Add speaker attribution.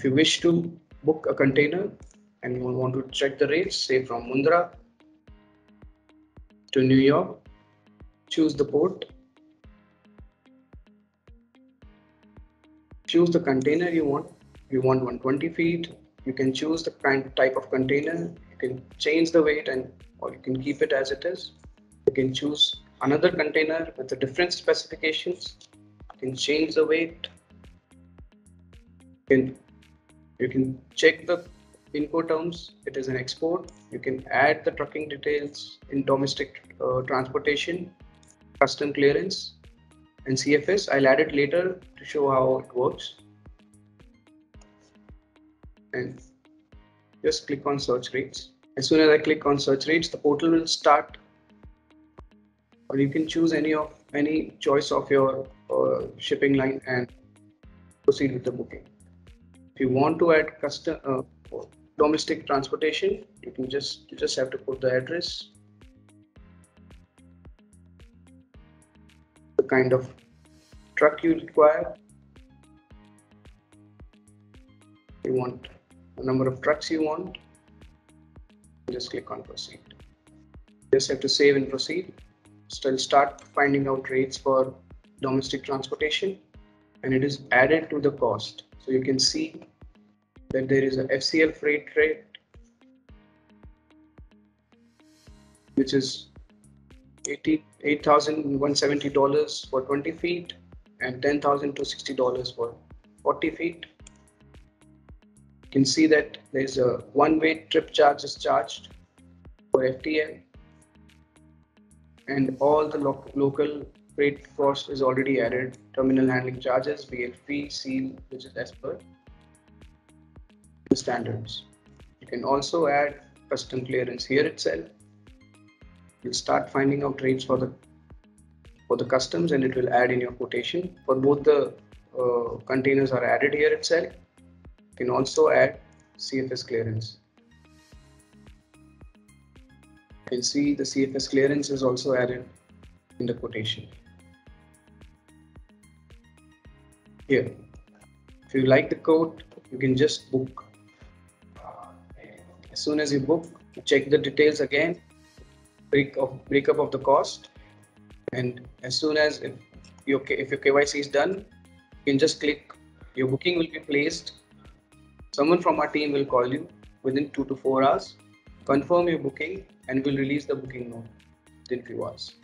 Speaker 1: if you wish to book a container and you want to check the rates, say from Mundra to New York, choose the port, choose the container you want. You want 120 feet. You can choose the kind type of container. You can change the weight and or you can keep it as it is. You can choose another container with the different specifications. You can change the weight. You can, you can check the Incoterms. It is an export. You can add the trucking details in domestic uh, transportation, custom clearance, and CFS. I'll add it later to show how it works. And just click on search rates. As soon as I click on search rates, the portal will start. Or you can choose any of any choice of your uh, shipping line and proceed with the booking. If you want to add custom uh, domestic transportation, you can just you just have to put the address the kind of truck you require. You want the number of trucks you want. Just click on proceed. Just have to save and proceed. Still start finding out rates for domestic transportation and it is added to the cost. So you can see that there is a FCL freight rate which is $8,170 for 20 feet and $10,060 for 40 feet. You can see that there's a one-way trip charge is charged for FTL and all the lo local freight cost is already added. Terminal handling charges, VLP, seal, which is as per the standards. You can also add custom clearance here itself. You'll start finding out rates for the for the customs and it will add in your quotation. For both the uh, containers are added here itself. You can also add cfs clearance. You can see the cfs clearance is also added in the quotation. Here if you like the quote you can just book. Uh, as soon as you book check the details again break of breakup of the cost and as soon as if your if your KYC is done you can just click. Your booking will be placed. Someone from our team will call you within 2 to 4 hours confirm your booking and we'll release the booking note within few hours